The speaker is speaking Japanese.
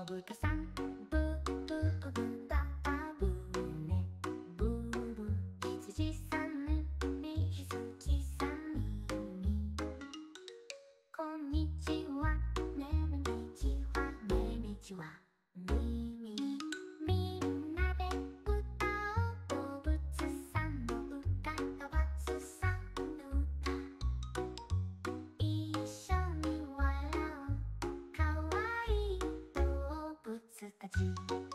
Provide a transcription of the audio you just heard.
おさんブーブあぶね。ーブー羊さんね。みひずきさんみみこんにちは。ねえみちは。ねみちは。み Magic.